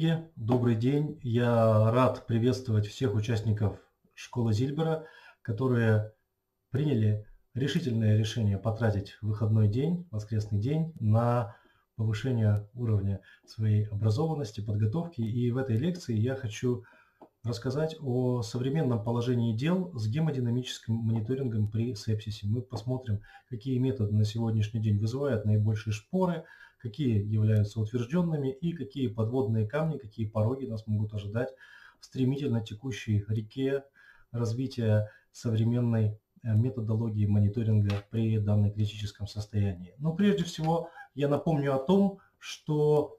коллеги, добрый день. Я рад приветствовать всех участников школы Зильбера, которые приняли решительное решение потратить выходной день, воскресный день на повышение уровня своей образованности, подготовки. И в этой лекции я хочу рассказать о современном положении дел с гемодинамическим мониторингом при сепсисе. Мы посмотрим, какие методы на сегодняшний день вызывают наибольшие шпоры, какие являются утвержденными и какие подводные камни, какие пороги нас могут ожидать в стремительно текущей реке развития современной э, методологии мониторинга при данном критическом состоянии. Но прежде всего я напомню о том, что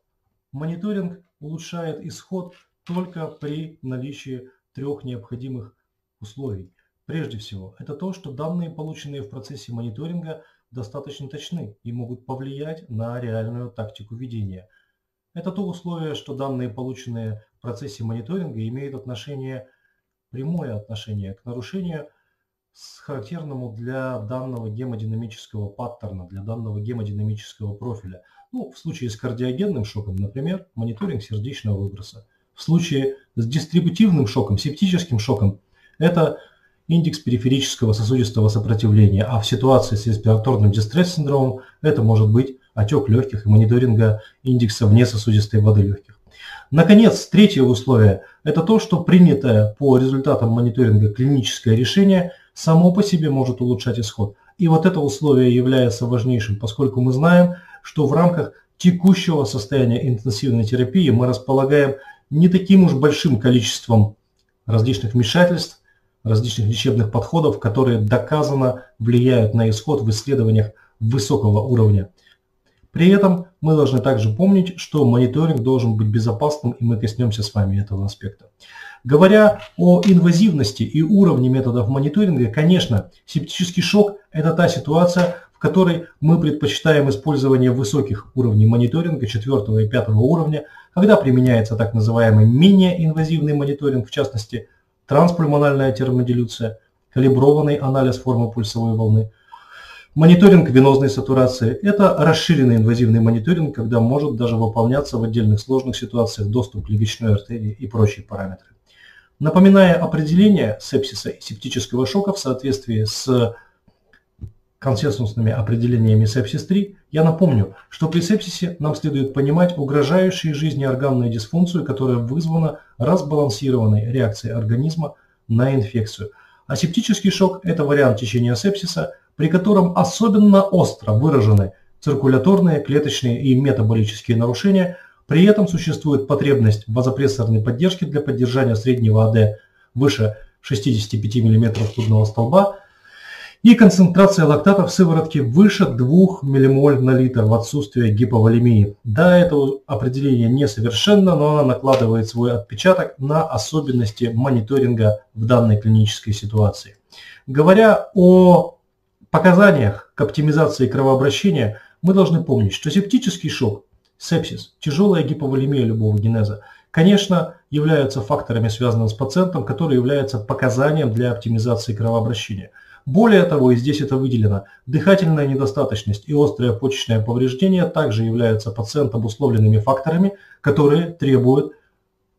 мониторинг улучшает исход только при наличии трех необходимых условий. Прежде всего, это то, что данные, полученные в процессе мониторинга, достаточно точны и могут повлиять на реальную тактику ведения. Это то условие, что данные, полученные в процессе мониторинга, имеют отношение, прямое отношение к нарушению с характерному для данного гемодинамического паттерна, для данного гемодинамического профиля. Ну, в случае с кардиогенным шоком, например, мониторинг сердечного выброса. В случае с дистрибутивным шоком, септическим шоком, это индекс периферического сосудистого сопротивления, а в ситуации с респираторным дистресс-синдромом это может быть отек легких и мониторинга индекса внесосудистой воды легких. Наконец, третье условие – это то, что принятое по результатам мониторинга клиническое решение само по себе может улучшать исход. И вот это условие является важнейшим, поскольку мы знаем, что в рамках текущего состояния интенсивной терапии мы располагаем не таким уж большим количеством различных вмешательств, различных лечебных подходов, которые доказанно влияют на исход в исследованиях высокого уровня. При этом мы должны также помнить, что мониторинг должен быть безопасным, и мы коснемся с вами этого аспекта. Говоря о инвазивности и уровне методов мониторинга, конечно, септический шок – это та ситуация, в которой мы предпочитаем использование высоких уровней мониторинга 4 и 5 уровня, когда применяется так называемый менее инвазивный мониторинг, в частности – транспульмональная термодилюция, калиброванный анализ формы пульсовой волны, мониторинг венозной сатурации. Это расширенный инвазивный мониторинг, когда может даже выполняться в отдельных сложных ситуациях доступ к легочной артерии и прочие параметры. Напоминая определение сепсиса и септического шока в соответствии с консенсусными определениями сепсис-3, я напомню, что при сепсисе нам следует понимать угрожающие жизни органную дисфункцию, которая вызвана разбалансированной реакцией организма на инфекцию. А септический шок – это вариант течения сепсиса, при котором особенно остро выражены циркуляторные, клеточные и метаболические нарушения, при этом существует потребность в вазопрессорной поддержке для поддержания среднего АД выше 65 мм трубного столба – и концентрация лактата в сыворотке выше 2 ммоль на литр в отсутствие гиповолемии. Да, это определение несовершенно, но оно накладывает свой отпечаток на особенности мониторинга в данной клинической ситуации. Говоря о показаниях к оптимизации кровообращения, мы должны помнить, что септический шок, сепсис, тяжелая гиповолемия любого генеза, конечно, являются факторами, связанными с пациентом, которые являются показанием для оптимизации кровообращения – более того, и здесь это выделено, дыхательная недостаточность и острое почечное повреждение также являются пациент обусловленными факторами, которые требуют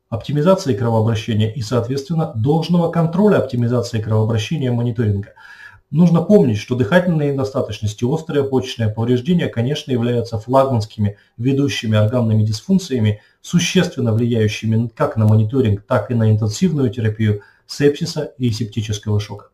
оптимизации кровообращения и, соответственно, должного контроля оптимизации кровообращения мониторинга. Нужно помнить, что дыхательная недостаточность и острое почечное повреждение, конечно, являются флагманскими ведущими органными дисфункциями, существенно влияющими как на мониторинг, так и на интенсивную терапию сепсиса и септического шока.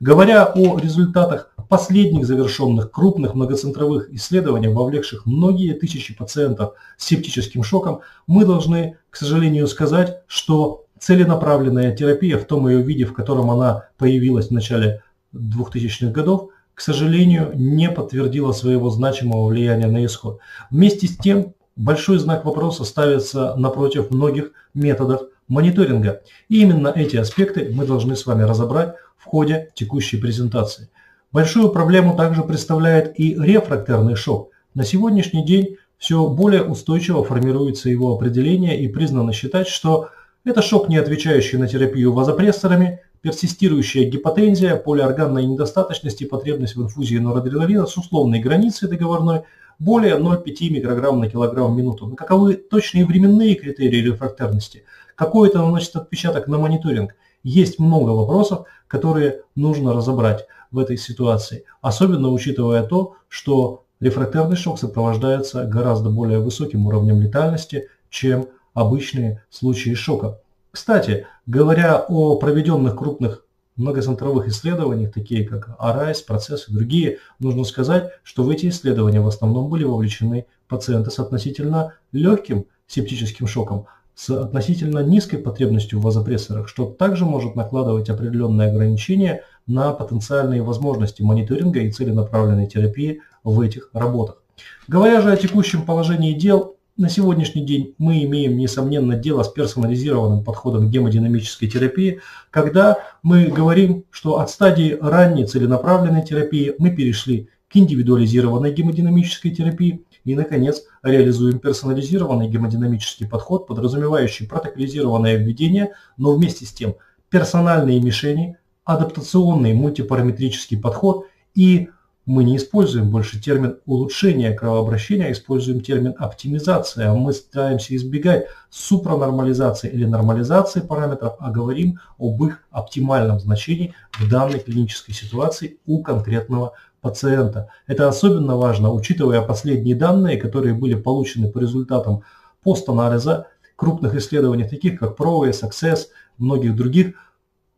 Говоря о результатах последних завершенных крупных многоцентровых исследований, вовлекших многие тысячи пациентов с септическим шоком, мы должны, к сожалению, сказать, что целенаправленная терапия в том ее виде, в котором она появилась в начале 2000-х годов, к сожалению, не подтвердила своего значимого влияния на исход. Вместе с тем, большой знак вопроса ставится напротив многих методов мониторинга. И именно эти аспекты мы должны с вами разобрать в ходе текущей презентации. Большую проблему также представляет и рефрактерный шок. На сегодняшний день все более устойчиво формируется его определение и признано считать, что это шок, не отвечающий на терапию вазопрессорами, персистирующая гипотензия, полиорганная недостаточность и потребность в инфузии норадреналина с условной границей договорной более 0,5 микрограмм на килограмм в минуту. Каковы точные временные критерии рефрактерности? Какой это наносит отпечаток на мониторинг? Есть много вопросов, которые нужно разобрать в этой ситуации, особенно учитывая то, что рефрактерный шок сопровождается гораздо более высоким уровнем летальности, чем обычные случаи шока. Кстати, говоря о проведенных крупных многоцентровых исследованиях, такие как ARISE, процесс и другие, нужно сказать, что в эти исследования в основном были вовлечены пациенты с относительно легким септическим шоком, с относительно низкой потребностью в вазопрессорах, что также может накладывать определенные ограничения на потенциальные возможности мониторинга и целенаправленной терапии в этих работах. Говоря же о текущем положении дел, на сегодняшний день мы имеем, несомненно, дело с персонализированным подходом к гемодинамической терапии, когда мы говорим, что от стадии ранней целенаправленной терапии мы перешли к индивидуализированной гемодинамической терапии и, наконец, реализуем персонализированный гемодинамический подход, подразумевающий протоколизированное введение, но вместе с тем персональные мишени, адаптационный мультипараметрический подход и мы не используем больше термин улучшение кровообращения, а используем термин оптимизация. Мы стараемся избегать супранормализации или нормализации параметров, а говорим об их оптимальном значении в данной клинической ситуации у конкретного пациента. Это особенно важно, учитывая последние данные, которые были получены по результатам постанализа крупных исследований, таких как PROVE, Success, многих других,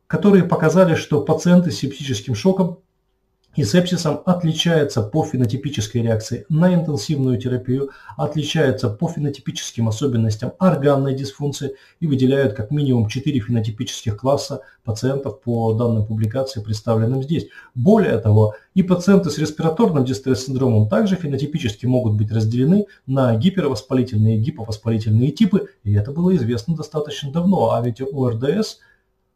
которые показали, что пациенты с септическим шоком и сепсисом отличается по фенотипической реакции на интенсивную терапию, отличается по фенотипическим особенностям органной дисфункции и выделяют как минимум 4 фенотипических класса пациентов по данным публикации, представленным здесь. Более того, и пациенты с респираторным дистресс-синдромом также фенотипически могут быть разделены на гипервоспалительные и гиповоспалительные типы, и это было известно достаточно давно, а ведь у РДС –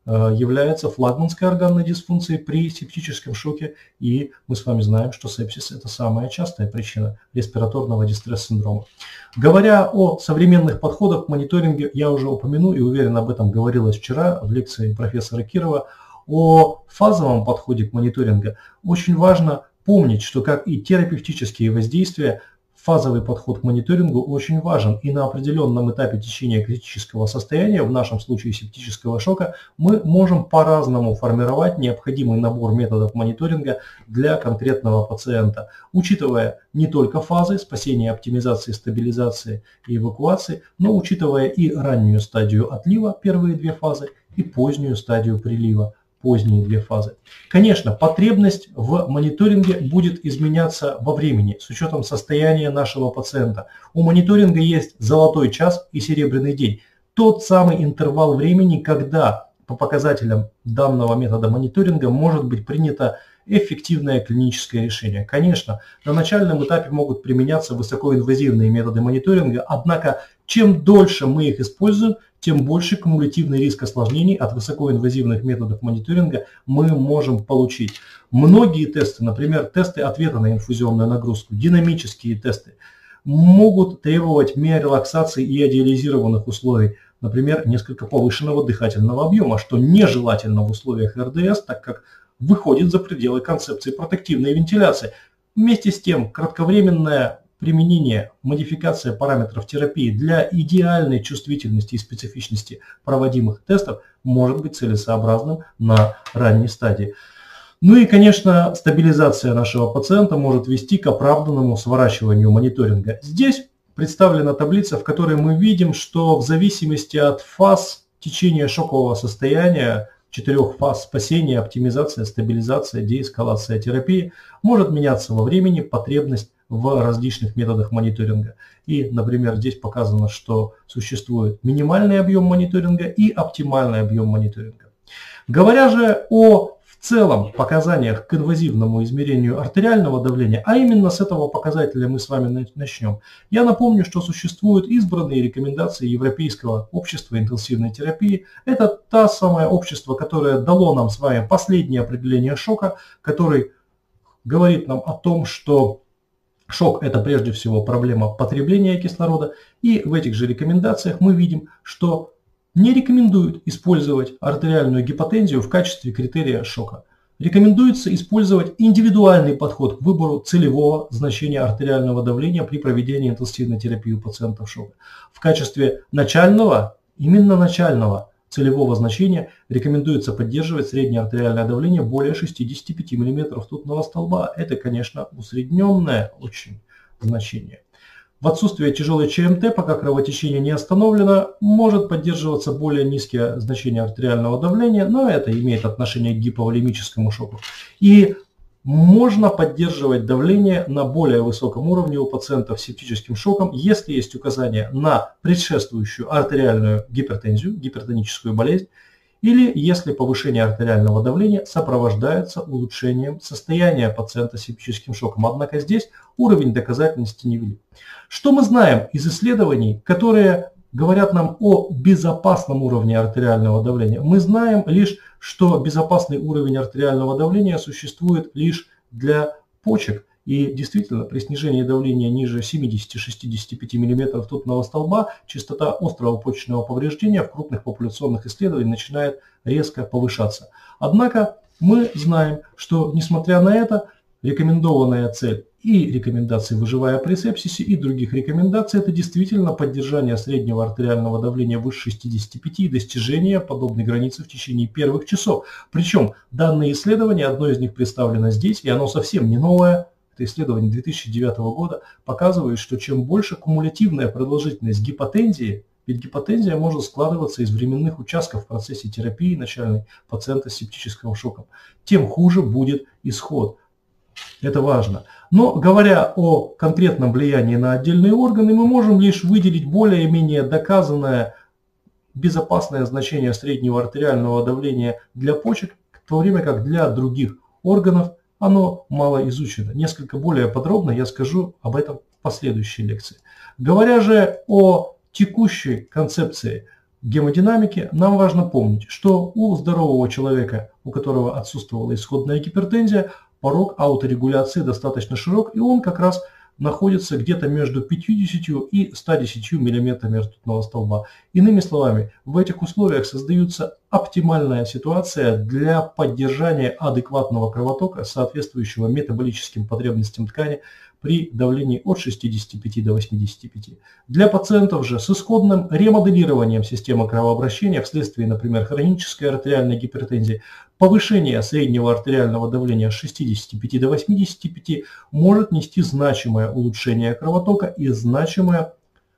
является флагманской органной дисфункцией при септическом шоке, и мы с вами знаем, что сепсис – это самая частая причина респираторного дистресс-синдрома. Говоря о современных подходах к мониторингу, я уже упомяну и уверен об этом говорилось вчера в лекции профессора Кирова, о фазовом подходе к мониторингу. Очень важно помнить, что как и терапевтические воздействия, Фазовый подход к мониторингу очень важен, и на определенном этапе течения критического состояния, в нашем случае септического шока, мы можем по-разному формировать необходимый набор методов мониторинга для конкретного пациента, учитывая не только фазы спасения, оптимизации, стабилизации и эвакуации, но учитывая и раннюю стадию отлива, первые две фазы, и позднюю стадию прилива, поздние две фазы. Конечно, потребность в мониторинге будет изменяться во времени с учетом состояния нашего пациента. У мониторинга есть золотой час и серебряный день. Тот самый интервал времени, когда по показателям данного метода мониторинга может быть принято эффективное клиническое решение. Конечно, на начальном этапе могут применяться высокоинвазивные методы мониторинга, однако чем дольше мы их используем, тем больше кумулятивный риск осложнений от высокоинвазивных методов мониторинга мы можем получить. Многие тесты, например, тесты ответа на инфузионную нагрузку, динамические тесты, могут требовать миорелаксации и идеализированных условий, например, несколько повышенного дыхательного объема, что нежелательно в условиях РДС, так как выходит за пределы концепции протективной вентиляции. Вместе с тем, кратковременная применение, модификация параметров терапии для идеальной чувствительности и специфичности проводимых тестов может быть целесообразным на ранней стадии. Ну и, конечно, стабилизация нашего пациента может вести к оправданному сворачиванию мониторинга. Здесь представлена таблица, в которой мы видим, что в зависимости от фаз течения шокового состояния, четырех фаз спасения, оптимизация, стабилизация, деэскалация терапии, может меняться во времени потребность в различных методах мониторинга. И, например, здесь показано, что существует минимальный объем мониторинга и оптимальный объем мониторинга. Говоря же о в целом показаниях к инвазивному измерению артериального давления, а именно с этого показателя мы с вами начнем. Я напомню, что существуют избранные рекомендации Европейского общества интенсивной терапии. Это та самое общество, которое дало нам с вами последнее определение шока, который говорит нам о том, что Шок – это прежде всего проблема потребления кислорода, и в этих же рекомендациях мы видим, что не рекомендуют использовать артериальную гипотензию в качестве критерия шока. рекомендуется использовать индивидуальный подход к выбору целевого значения артериального давления при проведении интенсивной терапии у пациентов шока. В качестве начального, именно начального целевого значения рекомендуется поддерживать среднее артериальное давление более 65 мм ртутного столба. Это, конечно, усредненное очень значение. В отсутствие тяжелой ЧМТ, пока кровотечение не остановлено, может поддерживаться более низкие значения артериального давления, но это имеет отношение к гиповолемическому шоку. И можно поддерживать давление на более высоком уровне у пациентов с септическим шоком, если есть указание на предшествующую артериальную гипертензию, гипертоническую болезнь, или если повышение артериального давления сопровождается улучшением состояния пациента с септическим шоком. Однако здесь уровень доказательности невелик. Что мы знаем из исследований, которые говорят нам о безопасном уровне артериального давления? Мы знаем лишь, что безопасный уровень артериального давления существует лишь для почек. И действительно, при снижении давления ниже 70-65 мм ртутного столба частота острого почечного повреждения в крупных популяционных исследованиях начинает резко повышаться. Однако мы знаем, что несмотря на это, рекомендованная цель и рекомендации «Выживая при сепсисе» и других рекомендаций – это действительно поддержание среднего артериального давления выше 65 и достижение подобной границы в течение первых часов. Причем данные исследования, одно из них представлено здесь, и оно совсем не новое, это исследование 2009 года, показывает, что чем больше кумулятивная продолжительность гипотензии, ведь гипотензия может складываться из временных участков в процессе терапии начальной пациента с септическим шоком, тем хуже будет исход. Это важно. Но говоря о конкретном влиянии на отдельные органы, мы можем лишь выделить более-менее доказанное безопасное значение среднего артериального давления для почек, в то время как для других органов оно мало изучено. Несколько более подробно я скажу об этом в последующей лекции. Говоря же о текущей концепции гемодинамики, нам важно помнить, что у здорового человека, у которого отсутствовала исходная гипертензия, порог ауторегуляции достаточно широк, и он как раз находится где-то между 50 и 110 мм ртутного столба. Иными словами, в этих условиях создается оптимальная ситуация для поддержания адекватного кровотока, соответствующего метаболическим потребностям ткани при давлении от 65 до 85. Для пациентов же с исходным ремоделированием системы кровообращения вследствие, например, хронической артериальной гипертензии, повышение среднего артериального давления с 65 до 85 может нести значимое улучшение кровотока и значимое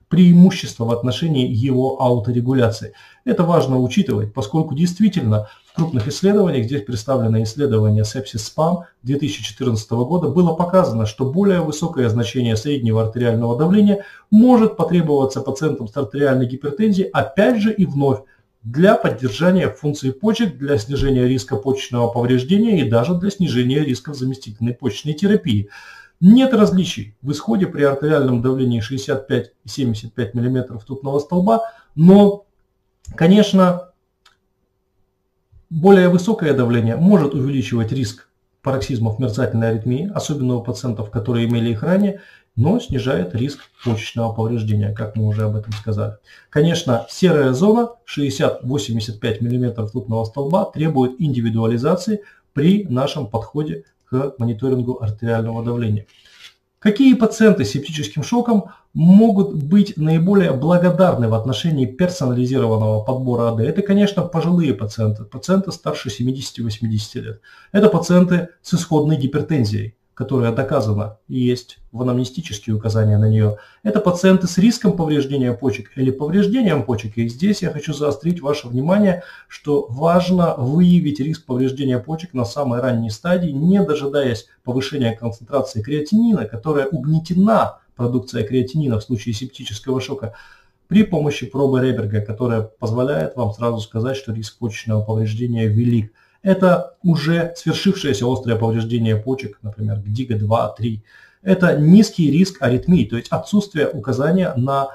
преимущество в отношении его ауторегуляции. Это важно учитывать, поскольку действительно крупных исследованиях, здесь представлено исследование Spam 2014 года, было показано, что более высокое значение среднего артериального давления может потребоваться пациентам с артериальной гипертензией, опять же и вновь, для поддержания функции почек, для снижения риска почечного повреждения и даже для снижения рисков заместительной почечной терапии. Нет различий в исходе при артериальном давлении 65 и 75 мм ртутного столба, но, конечно, более высокое давление может увеличивать риск пароксизмов мерцательной аритмии, особенно у пациентов, которые имели их ранее, но снижает риск почечного повреждения, как мы уже об этом сказали. Конечно, серая зона 60-85 мм ртутного столба требует индивидуализации при нашем подходе к мониторингу артериального давления. Какие пациенты с септическим шоком могут быть наиболее благодарны в отношении персонализированного подбора АД? Это, конечно, пожилые пациенты, пациенты старше 70-80 лет. Это пациенты с исходной гипертензией которая доказана и есть в анамнестические указания на нее, это пациенты с риском повреждения почек или повреждением почек. И здесь я хочу заострить ваше внимание, что важно выявить риск повреждения почек на самой ранней стадии, не дожидаясь повышения концентрации креатинина, которая угнетена продукция креатинина в случае септического шока, при помощи пробы Реберга, которая позволяет вам сразу сказать, что риск почечного повреждения велик. Это уже свершившееся острое повреждение почек, например, ГДИГа 2-3. Это низкий риск аритмии, то есть отсутствие указания на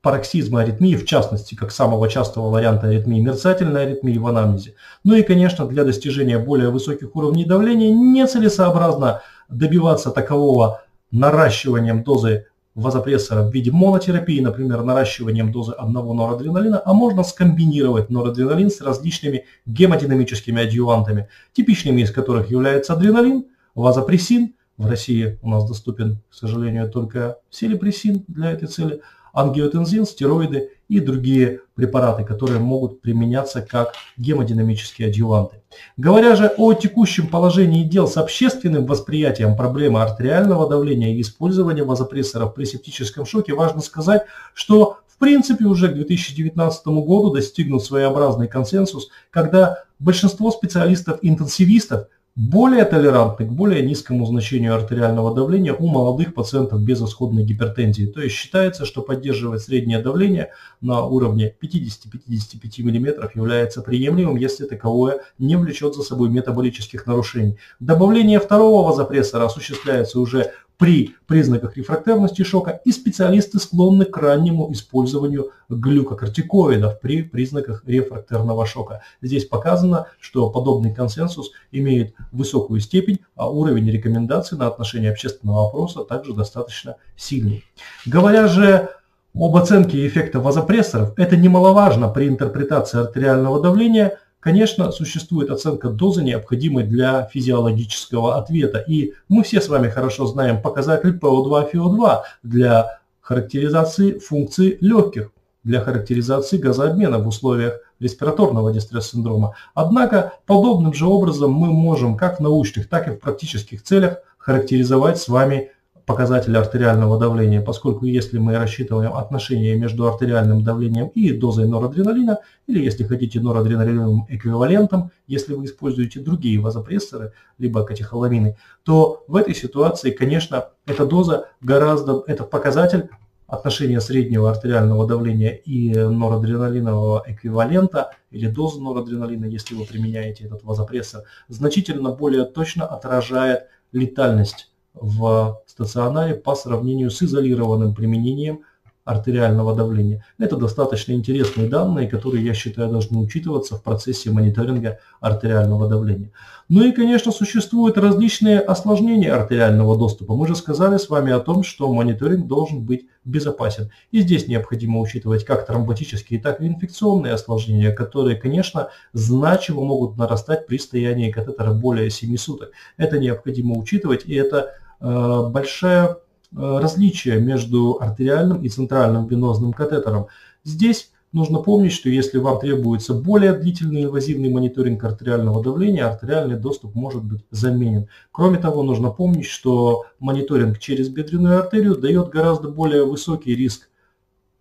пароксизмы аритмии, в частности, как самого частого варианта аритмии, мерцательной аритмии в анамнезе. Ну и, конечно, для достижения более высоких уровней давления нецелесообразно добиваться такового наращиванием дозы вазопрессора в виде монотерапии, например, наращиванием дозы одного норадреналина, а можно скомбинировать норадреналин с различными гемодинамическими адъювантами, типичными из которых является адреналин, вазопрессин, в России у нас доступен, к сожалению, только селепрессин для этой цели – ангиотензин, стероиды и другие препараты, которые могут применяться как гемодинамические адъюванты. Говоря же о текущем положении дел с общественным восприятием проблемы артериального давления и использования вазопрессоров при септическом шоке, важно сказать, что в принципе уже к 2019 году достигнут своеобразный консенсус, когда большинство специалистов-интенсивистов более толерантны к более низкому значению артериального давления у молодых пациентов без исходной гипертензии. То есть считается, что поддерживать среднее давление на уровне 50-55 мм является приемлемым, если таковое не влечет за собой метаболических нарушений. Добавление второго вазопрессора осуществляется уже при признаках рефрактерности шока и специалисты склонны к раннему использованию глюкокортикоидов при признаках рефрактерного шока. Здесь показано, что подобный консенсус имеет высокую степень, а уровень рекомендаций на отношение общественного опроса также достаточно сильный. Говоря же об оценке эффекта вазопрессоров, это немаловажно при интерпретации артериального давления – Конечно, существует оценка дозы, необходимой для физиологического ответа. И мы все с вами хорошо знаем показатель PO2-FIO2 для характеризации функций легких, для характеризации газообмена в условиях респираторного дистресс-синдрома. Однако, подобным же образом мы можем как в научных, так и в практических целях характеризовать с вами показатель артериального давления, поскольку если мы рассчитываем отношение между артериальным давлением и дозой норадреналина, или если хотите норадреналиновым эквивалентом, если вы используете другие вазопрессоры, либо катехоламины, то в этой ситуации, конечно, эта доза гораздо, этот показатель отношения среднего артериального давления и норадреналинового эквивалента или дозы норадреналина, если вы применяете этот вазопрессор, значительно более точно отражает летальность в стационаре по сравнению с изолированным применением артериального давления. Это достаточно интересные данные, которые, я считаю, должны учитываться в процессе мониторинга артериального давления. Ну и, конечно, существуют различные осложнения артериального доступа. Мы же сказали с вами о том, что мониторинг должен быть безопасен. И здесь необходимо учитывать как тромботические, так и инфекционные осложнения, которые, конечно, значимо могут нарастать при стоянии катетера более 7 суток. Это необходимо учитывать, и это большое э, различие между артериальным и центральным венозным катетером. Здесь нужно помнить, что если вам требуется более длительный инвазивный мониторинг артериального давления, артериальный доступ может быть заменен. Кроме того, нужно помнить, что мониторинг через бедренную артерию дает гораздо более высокий риск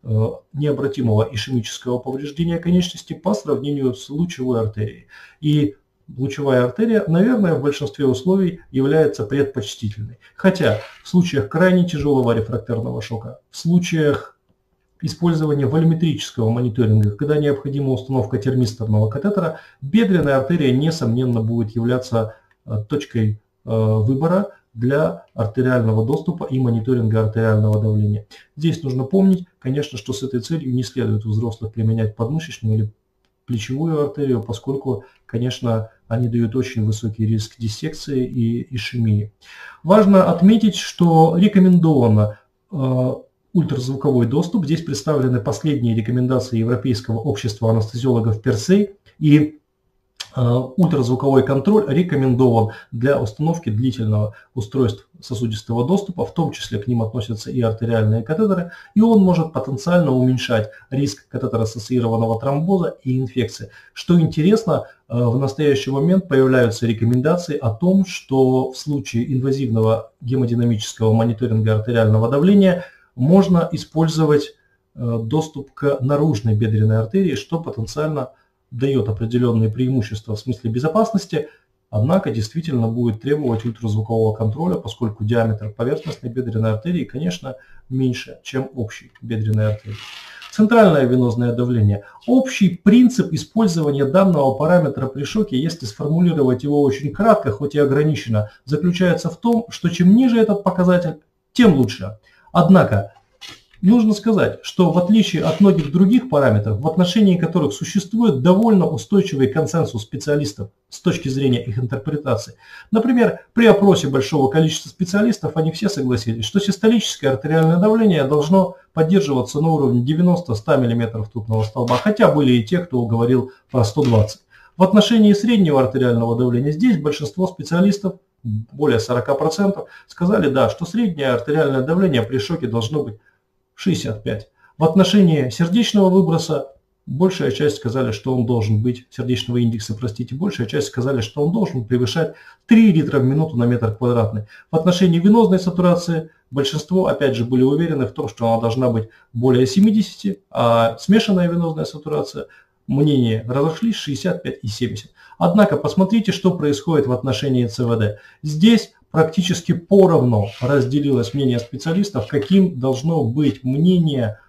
э, необратимого ишемического повреждения конечности по сравнению с лучевой артерией. И лучевая артерия, наверное, в большинстве условий является предпочтительной. Хотя в случаях крайне тяжелого рефрактерного шока, в случаях использования волюметрического мониторинга, когда необходима установка термисторного катетера, бедренная артерия, несомненно, будет являться э, точкой э, выбора для артериального доступа и мониторинга артериального давления. Здесь нужно помнить, конечно, что с этой целью не следует у взрослых применять подмышечную или плечевую артерию, поскольку, конечно, они дают очень высокий риск диссекции и ишемии. Важно отметить, что рекомендовано э, ультразвуковой доступ. Здесь представлены последние рекомендации Европейского общества анестезиологов Персей и ультразвуковой контроль рекомендован для установки длительного устройств сосудистого доступа, в том числе к ним относятся и артериальные катетеры, и он может потенциально уменьшать риск катетер-ассоциированного тромбоза и инфекции. Что интересно, э, в настоящий момент появляются рекомендации о том, что в случае инвазивного гемодинамического мониторинга артериального давления можно использовать э, доступ к наружной бедренной артерии, что потенциально дает определенные преимущества в смысле безопасности, однако действительно будет требовать ультразвукового контроля, поскольку диаметр поверхностной бедренной артерии, конечно, меньше, чем общей бедренной артерии. Центральное венозное давление. Общий принцип использования данного параметра при шоке, если сформулировать его очень кратко, хоть и ограниченно, заключается в том, что чем ниже этот показатель, тем лучше. Однако Нужно сказать, что в отличие от многих других параметров, в отношении которых существует довольно устойчивый консенсус специалистов с точки зрения их интерпретации. Например, при опросе большого количества специалистов они все согласились, что систолическое артериальное давление должно поддерживаться на уровне 90-100 мм трупного столба, хотя были и те, кто говорил про 120. В отношении среднего артериального давления здесь большинство специалистов более 40% сказали, да, что среднее артериальное давление при шоке должно быть 65. В отношении сердечного выброса большая часть сказали, что он должен быть, сердечного индекса, простите, большая часть сказали, что он должен превышать 3 литра в минуту на метр квадратный. В отношении венозной сатурации большинство, опять же, были уверены в том, что она должна быть более 70, а смешанная венозная сатурация, мнения разошлись 65 и 70. Однако посмотрите, что происходит в отношении ЦВД. Здесь практически поровну разделилось мнение специалистов, каким должно быть мнение,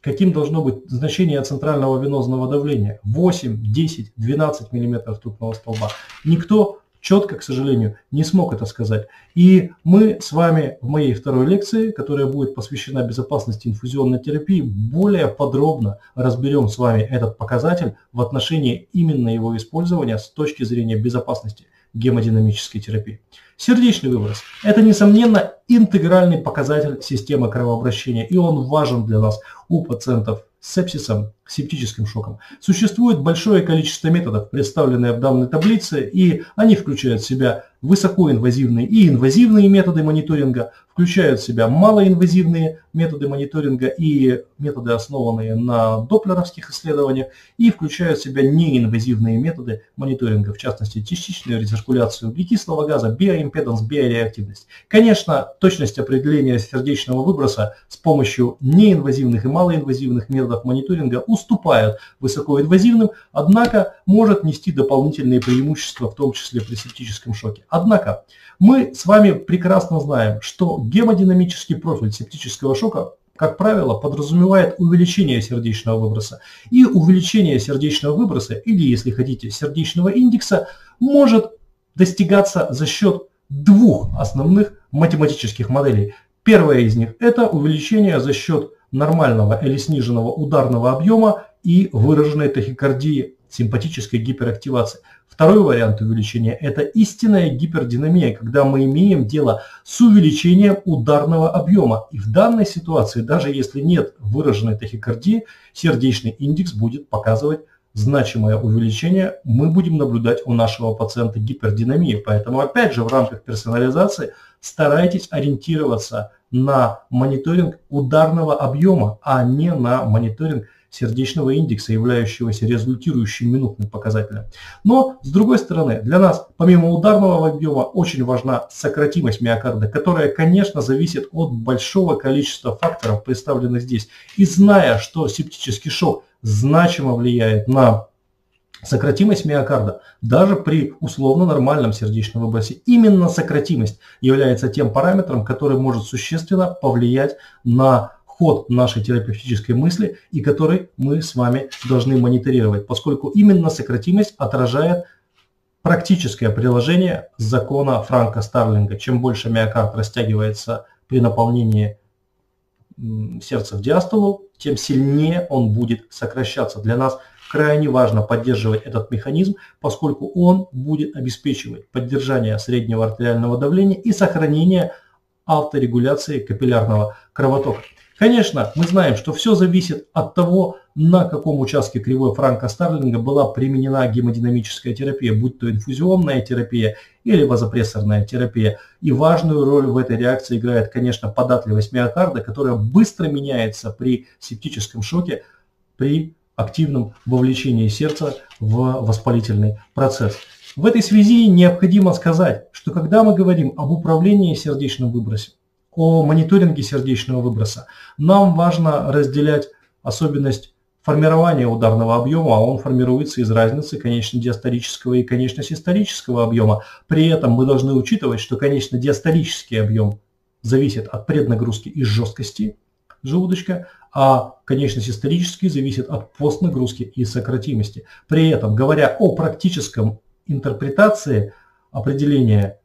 каким должно быть значение центрального венозного давления. 8, 10, 12 мм трупного столба. Никто четко, к сожалению, не смог это сказать. И мы с вами в моей второй лекции, которая будет посвящена безопасности инфузионной терапии, более подробно разберем с вами этот показатель в отношении именно его использования с точки зрения безопасности гемодинамической терапии. Сердечный выброс – это, несомненно, интегральный показатель системы кровообращения, и он важен для нас у пациентов с сепсисом, септическим шоком. Существует большое количество методов, представленные в данной таблице, и они включают в себя высокоинвазивные и инвазивные методы мониторинга, включают в себя малоинвазивные методы мониторинга и методы, основанные на доплеровских исследованиях, и включают в себя неинвазивные методы мониторинга, в частности, частичную рециркуляцию углекислого газа, биоимпеданс, биореактивность. Конечно, точность определения сердечного выброса с помощью неинвазивных и малоинвазивных методов мониторинга уступает высокоинвазивным, однако может нести дополнительные преимущества, в том числе при септическом шоке. Однако, мы с вами прекрасно знаем, что гемодинамический профиль септического шока как правило, подразумевает увеличение сердечного выброса. И увеличение сердечного выброса, или, если хотите, сердечного индекса, может достигаться за счет двух основных математических моделей. Первая из них – это увеличение за счет нормального или сниженного ударного объема и выраженной тахикардии симпатической гиперактивации. Второй вариант увеличения – это истинная гипердинамия, когда мы имеем дело с увеличением ударного объема. И в данной ситуации, даже если нет выраженной тахикардии, сердечный индекс будет показывать значимое увеличение. Мы будем наблюдать у нашего пациента гипердинамию. Поэтому, опять же, в рамках персонализации старайтесь ориентироваться на мониторинг ударного объема, а не на мониторинг сердечного индекса, являющегося результирующим минутным показателем. Но, с другой стороны, для нас, помимо ударного объема, очень важна сократимость миокарда, которая, конечно, зависит от большого количества факторов, представленных здесь. И зная, что септический шок значимо влияет на Сократимость миокарда даже при условно нормальном сердечном выбросе. Именно сократимость является тем параметром, который может существенно повлиять на ход нашей терапевтической мысли и который мы с вами должны мониторировать, поскольку именно сократимость отражает практическое приложение закона Франка Старлинга. Чем больше миокард растягивается при наполнении сердца в диастолу, тем сильнее он будет сокращаться. Для нас крайне важно поддерживать этот механизм, поскольку он будет обеспечивать поддержание среднего артериального давления и сохранение авторегуляции капиллярного кровотока. Конечно, мы знаем, что все зависит от того, на каком участке кривой Франка Старлинга была применена гемодинамическая терапия, будь то инфузионная терапия или вазопрессорная терапия. И важную роль в этой реакции играет, конечно, податливость миокарда, которая быстро меняется при септическом шоке, при активном вовлечении сердца в воспалительный процесс. В этой связи необходимо сказать, что когда мы говорим об управлении сердечным выбросом, о мониторинге сердечного выброса. Нам важно разделять особенность формирования ударного объема, а он формируется из разницы конечно-диастолического и конечно-систолического объема. При этом мы должны учитывать, что конечно-диастолический объем зависит от преднагрузки и жесткости желудочка, а конечно-систолический зависит от постнагрузки и сократимости. При этом, говоря о практическом интерпретации определения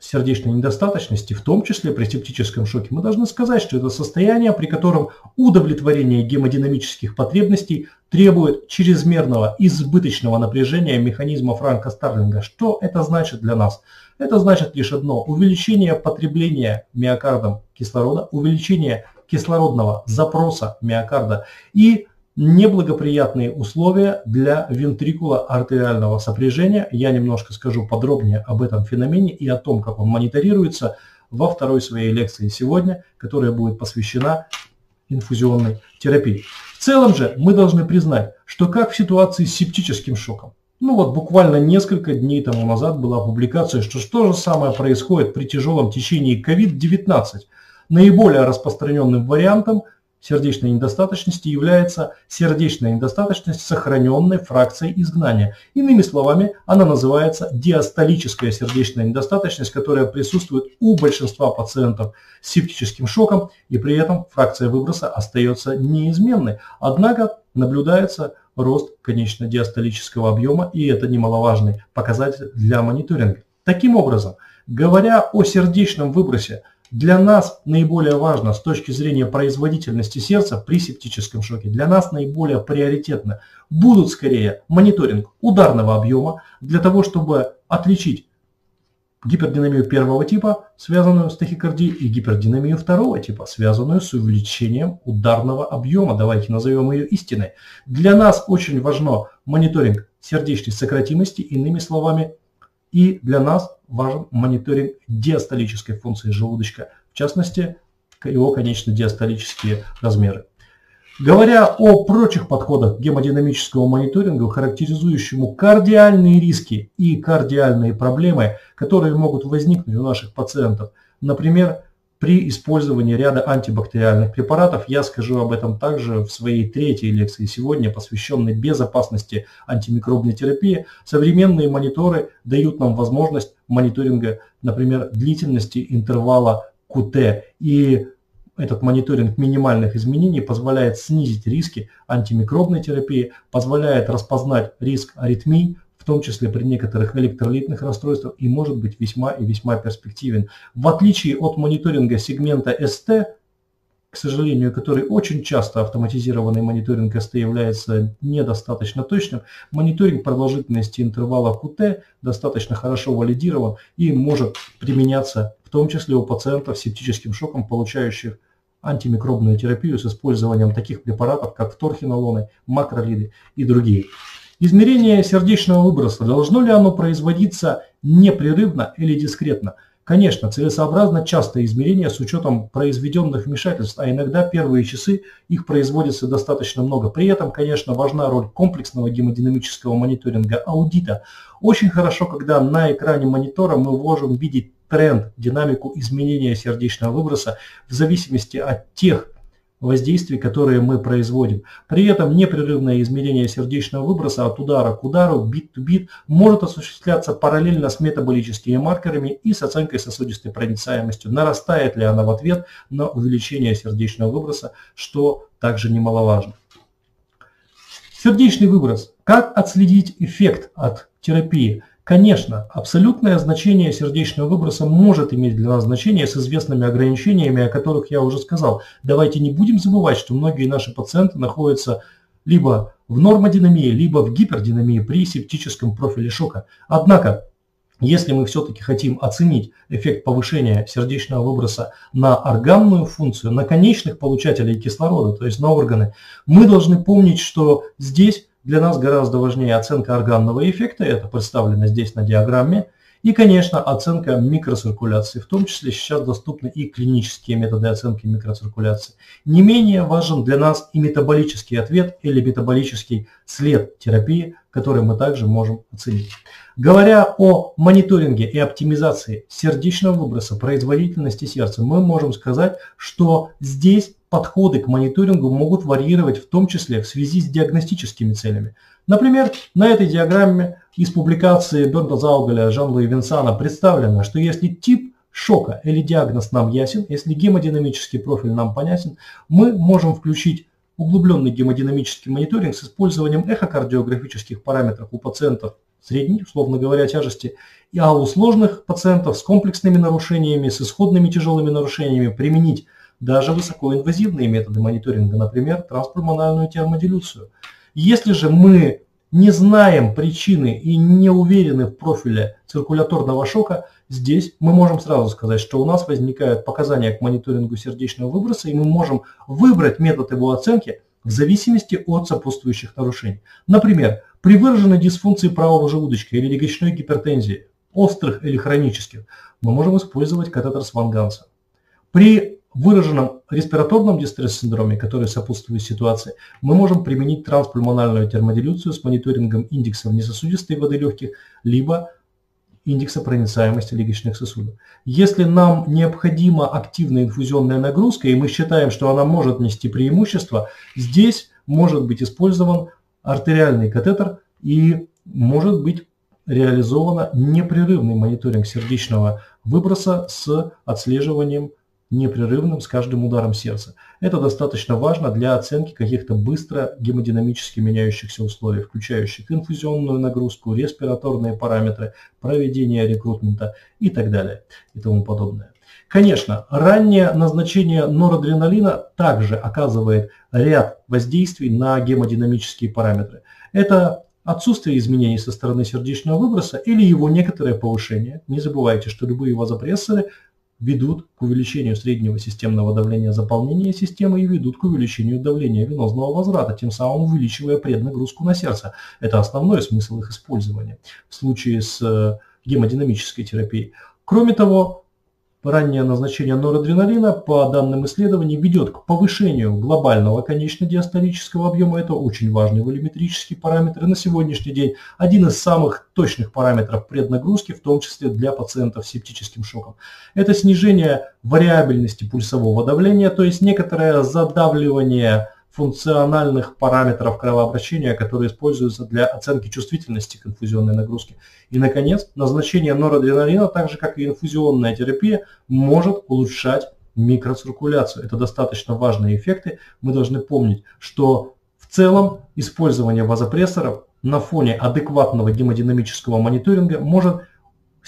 сердечной недостаточности, в том числе при септическом шоке, мы должны сказать, что это состояние, при котором удовлетворение гемодинамических потребностей требует чрезмерного избыточного напряжения механизма Франка Старлинга. Что это значит для нас? Это значит лишь одно – увеличение потребления миокардом кислорода, увеличение кислородного запроса миокарда и неблагоприятные условия для вентрикула артериального сопряжения. Я немножко скажу подробнее об этом феномене и о том, как он мониторируется во второй своей лекции сегодня, которая будет посвящена инфузионной терапии. В целом же мы должны признать, что как в ситуации с септическим шоком, ну вот буквально несколько дней тому назад была публикация, что то же самое происходит при тяжелом течении COVID-19. Наиболее распространенным вариантом – сердечной недостаточности является сердечная недостаточность, сохраненной фракцией изгнания. Иными словами, она называется диастолическая сердечная недостаточность, которая присутствует у большинства пациентов с септическим шоком, и при этом фракция выброса остается неизменной. Однако наблюдается рост конечно-диастолического объема, и это немаловажный показатель для мониторинга. Таким образом, говоря о сердечном выбросе, для нас наиболее важно с точки зрения производительности сердца при септическом шоке, для нас наиболее приоритетно будут скорее мониторинг ударного объема для того, чтобы отличить гипердинамию первого типа, связанную с тахикардией, и гипердинамию второго типа, связанную с увеличением ударного объема. Давайте назовем ее истиной. Для нас очень важно мониторинг сердечной сократимости, иными словами, и для нас важен мониторинг диастолической функции желудочка, в частности, его конечно-диастолические размеры. Говоря о прочих подходах гемодинамического мониторинга, характеризующему кардиальные риски и кардиальные проблемы, которые могут возникнуть у наших пациентов, например, при использовании ряда антибактериальных препаратов. Я скажу об этом также в своей третьей лекции сегодня, посвященной безопасности антимикробной терапии. Современные мониторы дают нам возможность мониторинга, например, длительности интервала QT. И этот мониторинг минимальных изменений позволяет снизить риски антимикробной терапии, позволяет распознать риск аритмий, том числе при некоторых электролитных расстройствах, и может быть весьма и весьма перспективен. В отличие от мониторинга сегмента ST, к сожалению, который очень часто автоматизированный мониторинг СТ является недостаточно точным, мониторинг продолжительности интервала QT достаточно хорошо валидирован и может применяться в том числе у пациентов с септическим шоком, получающих антимикробную терапию с использованием таких препаратов, как вторхинолоны, макролиды и другие. Измерение сердечного выброса, должно ли оно производиться непрерывно или дискретно? Конечно, целесообразно частое измерение с учетом произведенных вмешательств, а иногда первые часы их производится достаточно много. При этом, конечно, важна роль комплексного гемодинамического мониторинга аудита. Очень хорошо, когда на экране монитора мы можем видеть тренд, динамику изменения сердечного выброса в зависимости от тех воздействий, которые мы производим. При этом непрерывное измерение сердечного выброса от удара к удару, бит-то-бит, может осуществляться параллельно с метаболическими маркерами и с оценкой сосудистой проницаемостью. Нарастает ли она в ответ на увеличение сердечного выброса, что также немаловажно. Сердечный выброс. Как отследить эффект от терапии? Конечно, абсолютное значение сердечного выброса может иметь для нас значение с известными ограничениями, о которых я уже сказал. Давайте не будем забывать, что многие наши пациенты находятся либо в нормодинамии, либо в гипердинамии при септическом профиле шока. Однако, если мы все-таки хотим оценить эффект повышения сердечного выброса на органную функцию, на конечных получателей кислорода, то есть на органы, мы должны помнить, что здесь для нас гораздо важнее оценка органного эффекта, это представлено здесь на диаграмме, и, конечно, оценка микроциркуляции, в том числе сейчас доступны и клинические методы оценки микроциркуляции. Не менее важен для нас и метаболический ответ или метаболический след терапии, который мы также можем оценить. Говоря о мониторинге и оптимизации сердечного выброса, производительности сердца, мы можем сказать, что здесь подходы к мониторингу могут варьировать в том числе в связи с диагностическими целями. Например, на этой диаграмме из публикации Бернта Заугаля Жан-Луи Винсана представлено, что если тип шока или диагноз нам ясен, если гемодинамический профиль нам понятен, мы можем включить углубленный гемодинамический мониторинг с использованием эхокардиографических параметров у пациентов средней, условно говоря, тяжести, а у сложных пациентов с комплексными нарушениями, с исходными тяжелыми нарушениями применить даже высокоинвазивные методы мониторинга, например, транспульмональную термодилюцию. Если же мы не знаем причины и не уверены в профиле циркуляторного шока, здесь мы можем сразу сказать, что у нас возникают показания к мониторингу сердечного выброса, и мы можем выбрать метод его оценки в зависимости от сопутствующих нарушений. Например, при выраженной дисфункции правого желудочка или легочной гипертензии, острых или хронических, мы можем использовать катетер Сванганса. При выраженном респираторном дистресс-синдроме, который сопутствует ситуации, мы можем применить транспульмональную термодилюцию с мониторингом индекса несосудистой воды легких, либо индекса проницаемости легочных сосудов. Если нам необходима активная инфузионная нагрузка, и мы считаем, что она может нести преимущество, здесь может быть использован артериальный катетер и может быть реализовано непрерывный мониторинг сердечного выброса с отслеживанием непрерывным с каждым ударом сердца. Это достаточно важно для оценки каких-то быстро гемодинамически меняющихся условий, включающих инфузионную нагрузку, респираторные параметры, проведение рекрутмента и так далее и тому подобное. Конечно, раннее назначение норадреналина также оказывает ряд воздействий на гемодинамические параметры. Это отсутствие изменений со стороны сердечного выброса или его некоторое повышение. Не забывайте, что любые вазопрессоры ведут к увеличению среднего системного давления заполнения системы и ведут к увеличению давления венозного возврата, тем самым увеличивая преднагрузку на сердце. Это основной смысл их использования в случае с э, гемодинамической терапией. Кроме того, Раннее назначение норадреналина по данным исследований ведет к повышению глобального конечно-диастолического объема. Это очень важный волюметрический параметр. И на сегодняшний день один из самых точных параметров преднагрузки, в том числе для пациентов с септическим шоком. Это снижение вариабельности пульсового давления, то есть некоторое задавливание функциональных параметров кровообращения, которые используются для оценки чувствительности к инфузионной нагрузке. И, наконец, назначение норадреналина, так же как и инфузионная терапия, может улучшать микроциркуляцию. Это достаточно важные эффекты. Мы должны помнить, что в целом использование вазопрессоров на фоне адекватного гемодинамического мониторинга может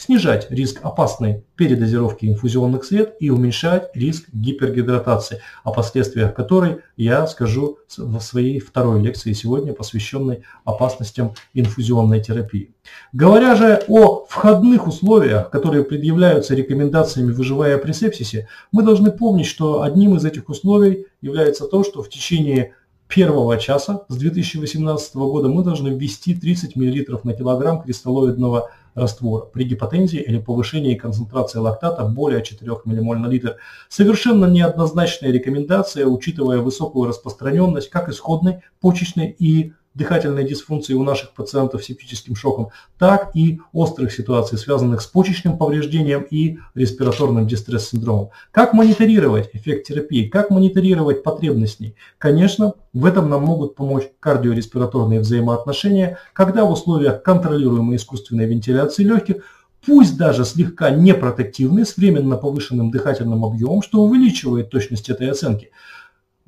снижать риск опасной передозировки инфузионных сред и уменьшать риск гипергидратации, о последствиях которой я скажу в своей второй лекции сегодня, посвященной опасностям инфузионной терапии. Говоря же о входных условиях, которые предъявляются рекомендациями выживая при сепсисе, мы должны помнить, что одним из этих условий является то, что в течение первого часа с 2018 года мы должны ввести 30 мл на килограмм кристаллоидного раствора при гипотензии или повышении концентрации лактата более 4 ммоль на литр. Совершенно неоднозначная рекомендация, учитывая высокую распространенность как исходной почечной и дыхательной дисфункции у наших пациентов с септическим шоком, так и острых ситуаций, связанных с почечным повреждением и респираторным дистресс-синдромом. Как мониторировать эффект терапии, как мониторировать потребность ней? Конечно, в этом нам могут помочь кардиореспираторные взаимоотношения, когда в условиях контролируемой искусственной вентиляции легких пусть даже слегка непротективный, с временно повышенным дыхательным объемом, что увеличивает точность этой оценки –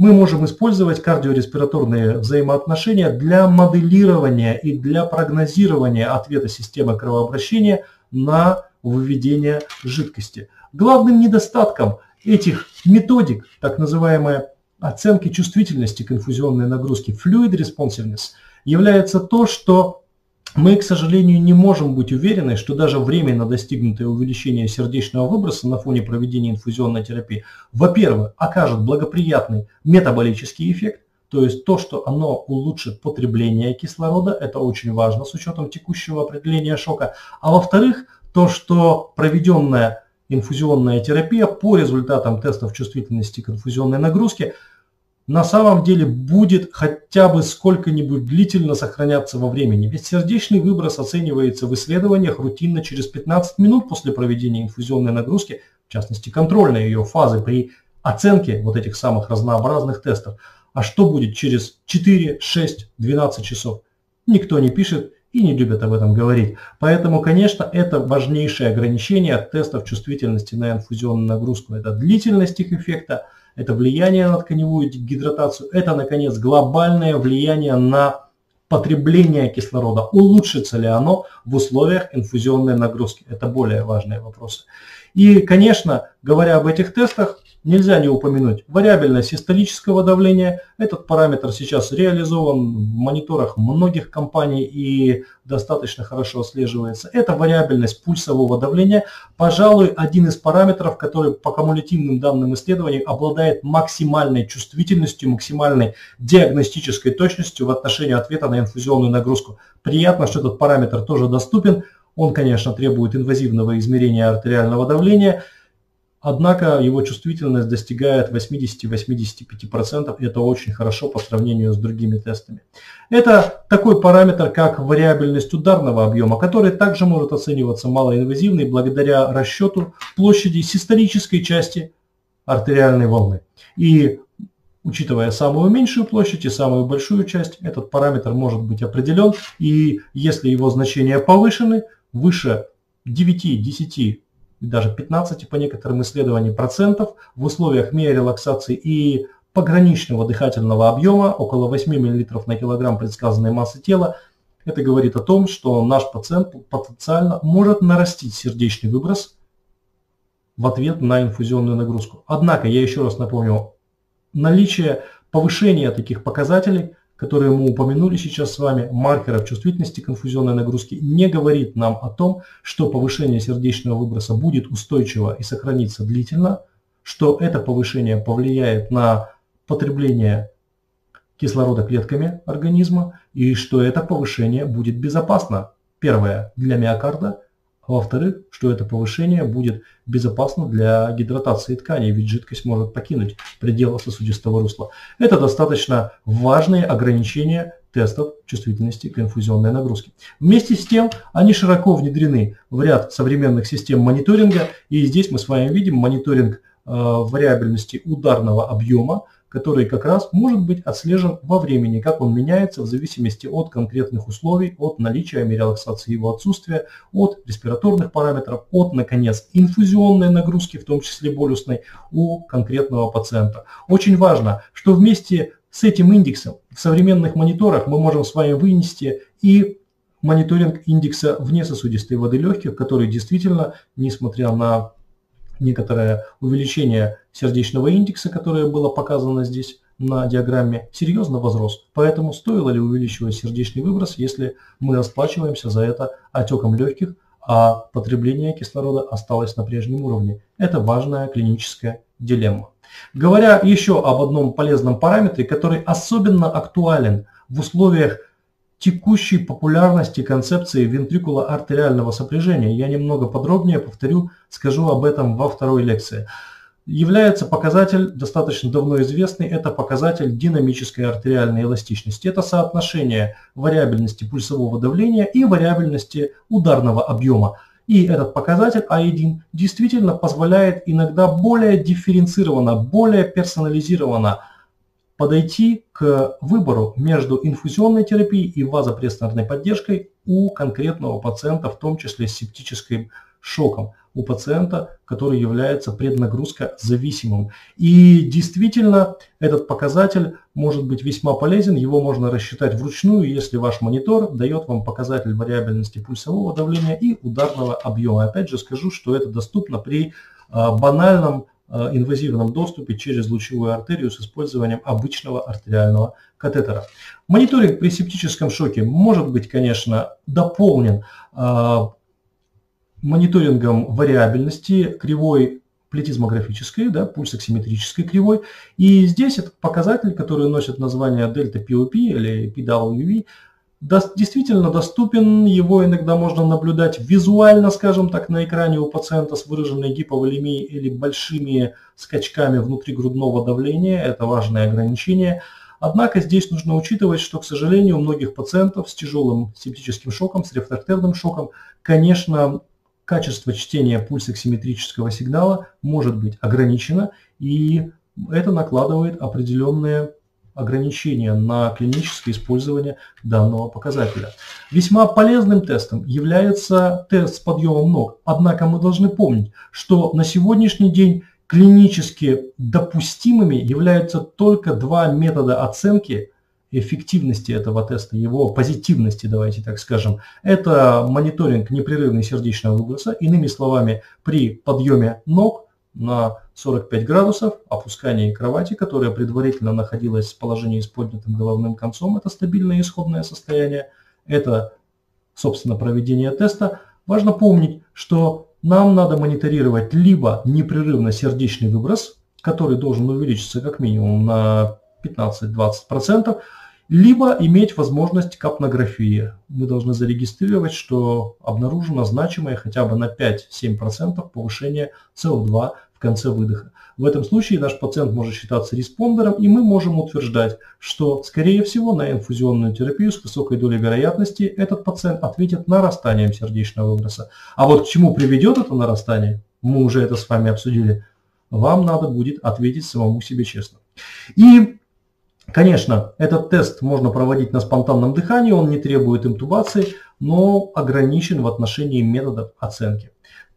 мы можем использовать кардиореспираторные взаимоотношения для моделирования и для прогнозирования ответа системы кровообращения на выведение жидкости. Главным недостатком этих методик, так называемой оценки чувствительности к инфузионной нагрузке, fluid responsiveness, является то, что мы, к сожалению, не можем быть уверены, что даже временно достигнутое увеличение сердечного выброса на фоне проведения инфузионной терапии, во-первых, окажет благоприятный метаболический эффект, то есть то, что оно улучшит потребление кислорода, это очень важно с учетом текущего определения шока, а во-вторых, то, что проведенная инфузионная терапия по результатам тестов чувствительности к инфузионной нагрузке – на самом деле будет хотя бы сколько-нибудь длительно сохраняться во времени. Ведь сердечный выброс оценивается в исследованиях рутинно через 15 минут после проведения инфузионной нагрузки, в частности контрольной ее фазы при оценке вот этих самых разнообразных тестов. А что будет через 4, 6, 12 часов? Никто не пишет и не любят об этом говорить. Поэтому, конечно, это важнейшее ограничение тестов чувствительности на инфузионную нагрузку. Это длительность их эффекта, это влияние на тканевую гидратацию, это, наконец, глобальное влияние на потребление кислорода, улучшится ли оно в условиях инфузионной нагрузки. Это более важные вопросы. И, конечно, говоря об этих тестах, Нельзя не упомянуть вариабельность систолического давления. Этот параметр сейчас реализован в мониторах многих компаний и достаточно хорошо отслеживается. Это вариабельность пульсового давления. Пожалуй, один из параметров, который по кумулятивным данным исследований обладает максимальной чувствительностью, максимальной диагностической точностью в отношении ответа на инфузионную нагрузку. Приятно, что этот параметр тоже доступен. Он, конечно, требует инвазивного измерения артериального давления – Однако его чувствительность достигает 80-85%, и это очень хорошо по сравнению с другими тестами. Это такой параметр, как вариабельность ударного объема, который также может оцениваться малоинвазивной благодаря расчету площади систолической части артериальной волны. И учитывая самую меньшую площадь и самую большую часть, этот параметр может быть определен, и если его значения повышены, выше 9-10 даже 15 по некоторым исследованиям процентов в условиях миорелаксации и пограничного дыхательного объема, около 8 мл на килограмм предсказанной массы тела, это говорит о том, что наш пациент потенциально может нарастить сердечный выброс в ответ на инфузионную нагрузку. Однако, я еще раз напомню, наличие повышения таких показателей которые мы упомянули сейчас с вами, маркеров чувствительности конфузионной нагрузки, не говорит нам о том, что повышение сердечного выброса будет устойчиво и сохранится длительно, что это повышение повлияет на потребление кислорода клетками организма и что это повышение будет безопасно. Первое, для миокарда, во-вторых, что это повышение будет безопасно для гидратации тканей, ведь жидкость может покинуть пределы сосудистого русла. Это достаточно важные ограничения тестов чувствительности к инфузионной нагрузке. Вместе с тем, они широко внедрены в ряд современных систем мониторинга, и здесь мы с вами видим мониторинг э, вариабельности ударного объема, который как раз может быть отслежен во времени, как он меняется в зависимости от конкретных условий, от наличия мирелаксации его отсутствия, от респираторных параметров, от, наконец, инфузионной нагрузки, в том числе болюсной, у конкретного пациента. Очень важно, что вместе с этим индексом в современных мониторах мы можем с вами вынести и мониторинг индекса внесосудистой воды легких, который действительно, несмотря на некоторое увеличение сердечного индекса, которое было показано здесь на диаграмме, серьезно возрос. Поэтому стоило ли увеличивать сердечный выброс, если мы расплачиваемся за это отеком легких, а потребление кислорода осталось на прежнем уровне. Это важная клиническая дилемма. Говоря еще об одном полезном параметре, который особенно актуален в условиях текущей популярности концепции вентрикуло-артериального сопряжения. Я немного подробнее повторю, скажу об этом во второй лекции. Является показатель, достаточно давно известный, это показатель динамической артериальной эластичности. Это соотношение вариабельности пульсового давления и вариабельности ударного объема. И этот показатель А1 действительно позволяет иногда более дифференцированно, более персонализированно подойти к выбору между инфузионной терапией и вазопрессорной поддержкой у конкретного пациента, в том числе с септическим шоком, у пациента, который является преднагрузкозависимым. И действительно, этот показатель может быть весьма полезен, его можно рассчитать вручную, если ваш монитор дает вам показатель вариабельности пульсового давления и ударного объема. Опять же скажу, что это доступно при а, банальном инвазивном доступе через лучевую артерию с использованием обычного артериального катетера. Мониторинг при септическом шоке может быть, конечно, дополнен э, мониторингом вариабельности кривой плетизмографической, да, пульсоксиметрической кривой. И здесь этот показатель, который носит название дельта POP или PWV, действительно доступен, его иногда можно наблюдать визуально, скажем так, на экране у пациента с выраженной гиповолемией или большими скачками внутригрудного давления, это важное ограничение. Однако здесь нужно учитывать, что, к сожалению, у многих пациентов с тяжелым септическим шоком, с рефрактерным шоком, конечно, качество чтения пульсоксиметрического сигнала может быть ограничено, и это накладывает определенные ограничения на клиническое использование данного показателя. Весьма полезным тестом является тест с подъемом ног. Однако мы должны помнить, что на сегодняшний день клинически допустимыми являются только два метода оценки эффективности этого теста, его позитивности, давайте так скажем, это мониторинг непрерывной сердечного выброса. Иными словами, при подъеме ног на 45 градусов, опускании кровати, которая предварительно находилась в положении с поднятым головным концом, это стабильное исходное состояние, это, собственно, проведение теста. Важно помнить, что нам надо мониторировать либо непрерывно сердечный выброс, который должен увеличиться как минимум на 15-20%, либо иметь возможность капнографии. Мы должны зарегистрировать, что обнаружено значимое хотя бы на 5-7% повышение СО2 в конце выдоха. В этом случае наш пациент может считаться респондером, и мы можем утверждать, что, скорее всего, на инфузионную терапию с высокой долей вероятности этот пациент ответит нарастанием сердечного выброса. А вот к чему приведет это нарастание, мы уже это с вами обсудили, вам надо будет ответить самому себе честно. И, конечно, этот тест можно проводить на спонтанном дыхании, он не требует интубации, но ограничен в отношении методов оценки.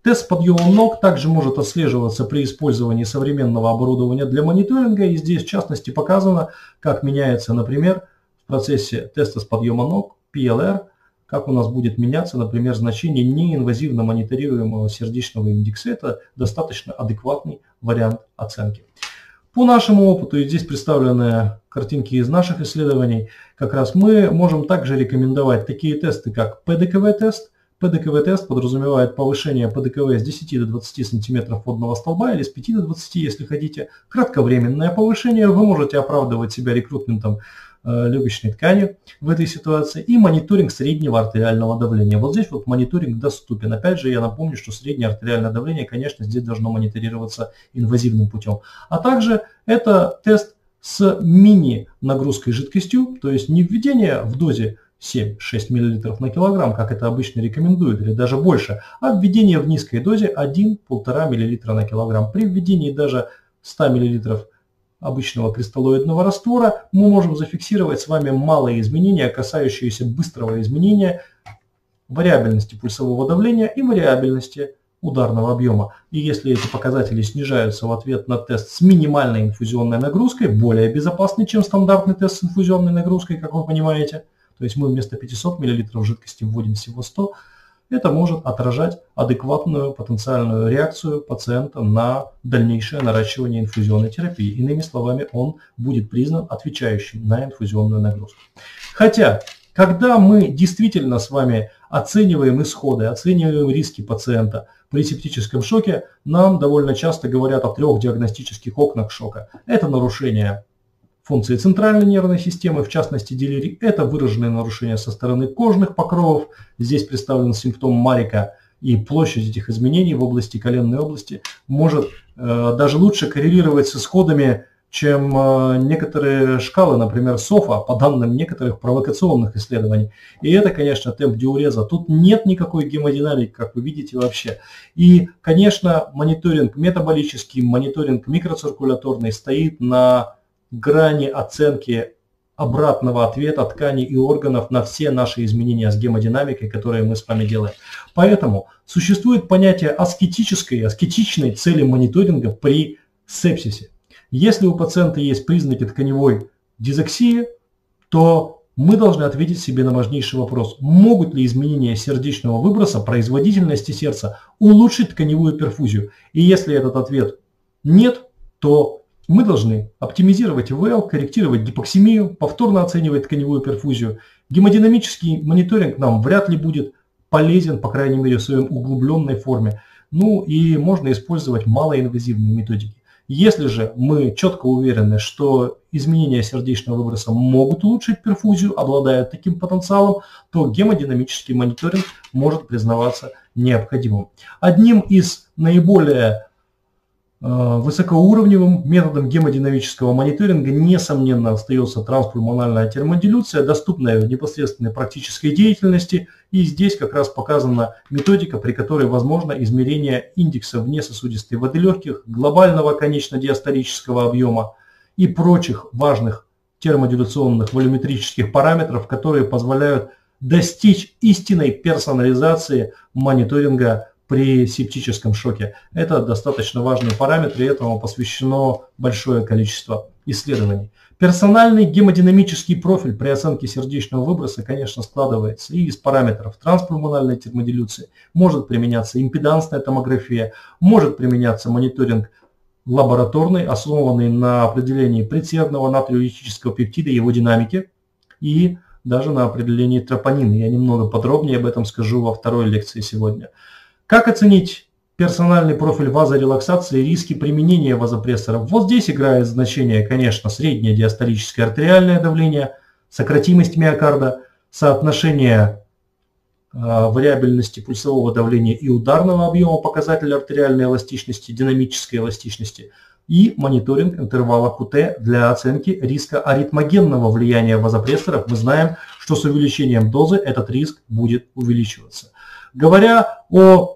Тест с подъемом ног также может отслеживаться при использовании современного оборудования для мониторинга, и здесь в частности показано, как меняется, например, в процессе теста с подъема ног PLR как у нас будет меняться, например, значение неинвазивно мониторируемого сердечного индекса. Это достаточно адекватный вариант оценки. По нашему опыту, и здесь представлены картинки из наших исследований, как раз мы можем также рекомендовать такие тесты, как ПДКВ-тест. ПДКВ-тест подразумевает повышение ПДКВ с 10 до 20 см водного столба или с 5 до 20, если хотите. Кратковременное повышение. Вы можете оправдывать себя рекрутментом легочной ткани в этой ситуации и мониторинг среднего артериального давления. Вот здесь вот мониторинг доступен. Опять же, я напомню, что среднее артериальное давление, конечно, здесь должно мониторироваться инвазивным путем. А также это тест с мини-нагрузкой жидкостью, то есть не введение в дозе 7-6 мл на килограмм, как это обычно рекомендуют, или даже больше, а введение в низкой дозе 1-1,5 мл на килограмм. При введении даже 100 мл обычного кристаллоидного раствора, мы можем зафиксировать с вами малые изменения, касающиеся быстрого изменения вариабельности пульсового давления и вариабельности ударного объема. И если эти показатели снижаются в ответ на тест с минимальной инфузионной нагрузкой, более безопасный, чем стандартный тест с инфузионной нагрузкой, как вы понимаете, то есть мы вместо 500 мл жидкости вводим всего 100 это может отражать адекватную потенциальную реакцию пациента на дальнейшее наращивание инфузионной терапии. Иными словами, он будет признан отвечающим на инфузионную нагрузку. Хотя, когда мы действительно с вами оцениваем исходы, оцениваем риски пациента при септическом шоке, нам довольно часто говорят о трех диагностических окнах шока. Это нарушение функции центральной нервной системы, в частности делирий, это выраженное нарушение со стороны кожных покровов. Здесь представлен симптом Марика и площадь этих изменений в области коленной области может э, даже лучше коррелировать с исходами, чем э, некоторые шкалы, например, СОФА, по данным некоторых провокационных исследований. И это, конечно, темп диуреза. Тут нет никакой гемодинамики, как вы видите вообще. И, конечно, мониторинг метаболический, мониторинг микроциркуляторный стоит на грани оценки обратного ответа тканей и органов на все наши изменения с гемодинамикой, которые мы с вами делаем. Поэтому существует понятие аскетической, аскетичной цели мониторинга при сепсисе. Если у пациента есть признаки тканевой дизоксии, то мы должны ответить себе на важнейший вопрос, могут ли изменения сердечного выброса, производительности сердца улучшить тканевую перфузию. И если этот ответ нет, то мы должны оптимизировать ИВЛ, корректировать гипоксимию, повторно оценивать тканевую перфузию. Гемодинамический мониторинг нам вряд ли будет полезен, по крайней мере, в своем углубленной форме. Ну и можно использовать малоинвазивные методики. Если же мы четко уверены, что изменения сердечного выброса могут улучшить перфузию, обладают таким потенциалом, то гемодинамический мониторинг может признаваться необходимым. Одним из наиболее высокоуровневым методом гемодинамического мониторинга, несомненно, остается транспульмональная термодилюция, доступная в непосредственной практической деятельности. И здесь как раз показана методика, при которой возможно измерение индекса внесосудистой воды легких, глобального конечно-диастолического объема и прочих важных термодилюционных волюметрических параметров, которые позволяют достичь истинной персонализации мониторинга при септическом шоке. Это достаточно важный параметр, и этому посвящено большое количество исследований. Персональный гемодинамический профиль при оценке сердечного выброса, конечно, складывается и из параметров транспульмональной термодилюции, может применяться импедансная томография, может применяться мониторинг лабораторный, основанный на определении предсердного натриуретического пептида его динамики, и даже на определении тропонина. Я немного подробнее об этом скажу во второй лекции сегодня. Как оценить персональный профиль вазорелаксации и риски применения вазопрессоров? Вот здесь играет значение, конечно, среднее диастолическое артериальное давление, сократимость миокарда, соотношение э, вариабельности пульсового давления и ударного объема показателя артериальной эластичности, динамической эластичности – и мониторинг интервала QT для оценки риска аритмогенного влияния вазопрессоров. Мы знаем, что с увеличением дозы этот риск будет увеличиваться. Говоря о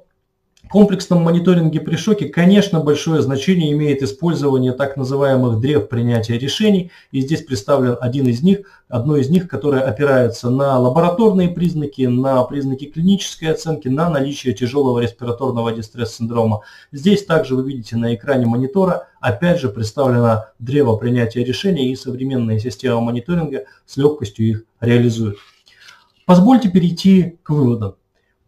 комплексном мониторинге при шоке, конечно, большое значение имеет использование так называемых древ принятия решений. И здесь представлен один из них, одно из них, которое опирается на лабораторные признаки, на признаки клинической оценки, на наличие тяжелого респираторного дистресс-синдрома. Здесь также вы видите на экране монитора, опять же, представлено древо принятия решений и современные системы мониторинга с легкостью их реализуют. Позвольте перейти к выводам.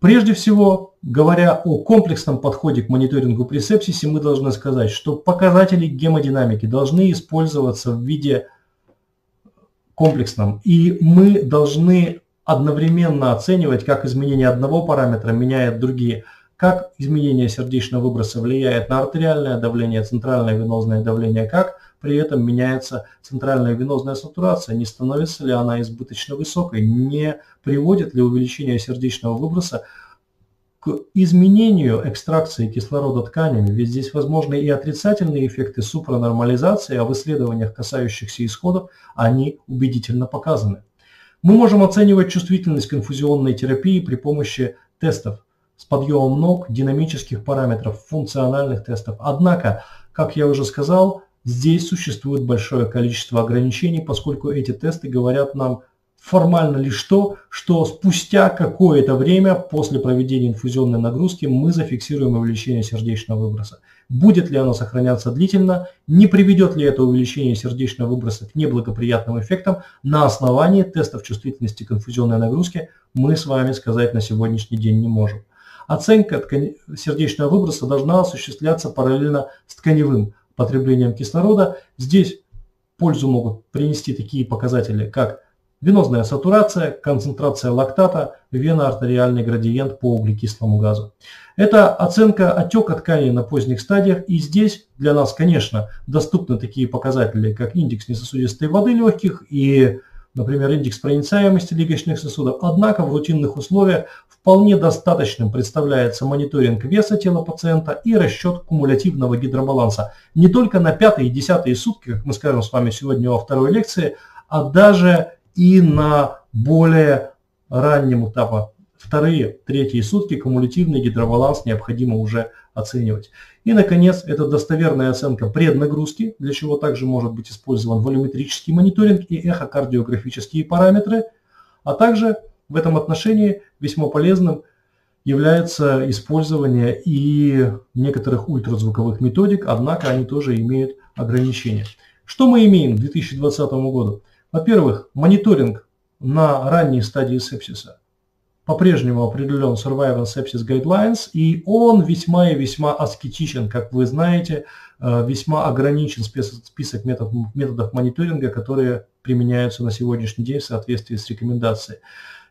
Прежде всего, говоря о комплексном подходе к мониторингу при сепсисе, мы должны сказать, что показатели гемодинамики должны использоваться в виде комплексном, и мы должны одновременно оценивать, как изменение одного параметра меняет другие, как изменение сердечного выброса влияет на артериальное давление, центральное венозное давление, как при этом меняется центральная венозная сатурация, не становится ли она избыточно высокой, не приводит ли увеличение сердечного выброса к изменению экстракции кислорода тканями, ведь здесь возможны и отрицательные эффекты супранормализации, а в исследованиях, касающихся исходов, они убедительно показаны. Мы можем оценивать чувствительность конфузионной терапии при помощи тестов с подъемом ног, динамических параметров, функциональных тестов. Однако, как я уже сказал, Здесь существует большое количество ограничений, поскольку эти тесты говорят нам формально лишь то, что спустя какое-то время после проведения инфузионной нагрузки мы зафиксируем увеличение сердечного выброса. Будет ли оно сохраняться длительно, не приведет ли это увеличение сердечного выброса к неблагоприятным эффектам, на основании тестов чувствительности конфузионной нагрузки мы с вами сказать на сегодняшний день не можем. Оценка сердечного выброса должна осуществляться параллельно с тканевым потреблением кислорода. Здесь пользу могут принести такие показатели, как венозная сатурация, концентрация лактата, веноартериальный градиент по углекислому газу. Это оценка отека тканей на поздних стадиях, и здесь для нас, конечно, доступны такие показатели, как индекс несосудистой воды легких и например, индекс проницаемости легочных сосудов. Однако в рутинных условиях вполне достаточным представляется мониторинг веса тела пациента и расчет кумулятивного гидробаланса. Не только на пятые и десятые сутки, как мы скажем с вами сегодня во второй лекции, а даже и на более раннем этапе вторые, третьи сутки кумулятивный гидробаланс необходимо уже оценивать. И, наконец, это достоверная оценка преднагрузки, для чего также может быть использован волюметрический мониторинг и эхокардиографические параметры, а также в этом отношении весьма полезным является использование и некоторых ультразвуковых методик, однако они тоже имеют ограничения. Что мы имеем к 2020 году? Во-первых, мониторинг на ранней стадии сепсиса по-прежнему определен Survival Sepsis Guidelines, и он весьма и весьма аскетичен, как вы знаете, э, весьма ограничен список методов, методов мониторинга, которые применяются на сегодняшний день в соответствии с рекомендацией.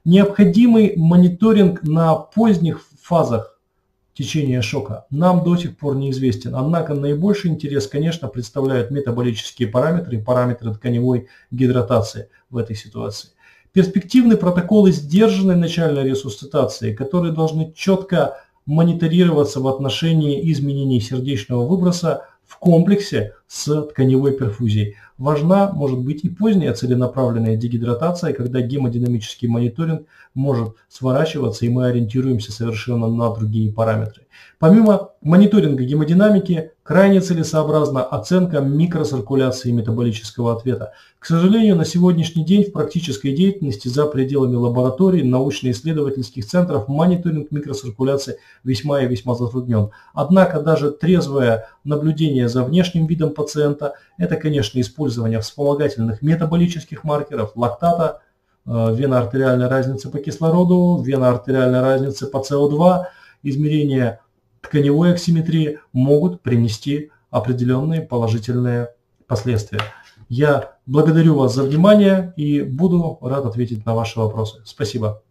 Необходимый мониторинг на поздних фазах течения шока нам до сих пор неизвестен. Однако наибольший интерес, конечно, представляют метаболические параметры и параметры тканевой гидратации в этой ситуации. Перспективны протоколы сдержанной начальной ресусцитации, которые должны четко мониторироваться в отношении изменений сердечного выброса в комплексе с тканевой перфузией. Важна может быть и поздняя целенаправленная дегидратация, когда гемодинамический мониторинг может сворачиваться и мы ориентируемся совершенно на другие параметры. Помимо мониторинга гемодинамики крайне целесообразна оценка микроциркуляции метаболического ответа. К сожалению, на сегодняшний день в практической деятельности за пределами лабораторий, научно-исследовательских центров мониторинг микроциркуляции весьма и весьма затруднен. Однако даже трезвое наблюдение за внешним видом пациента – это, конечно, использование вспомогательных метаболических маркеров, лактата, э, вена-артериальной разницы по кислороду, вена-артериальной разницы по СО2, измерение тканевой аксиметрии могут принести определенные положительные последствия. Я благодарю вас за внимание и буду рад ответить на ваши вопросы. Спасибо.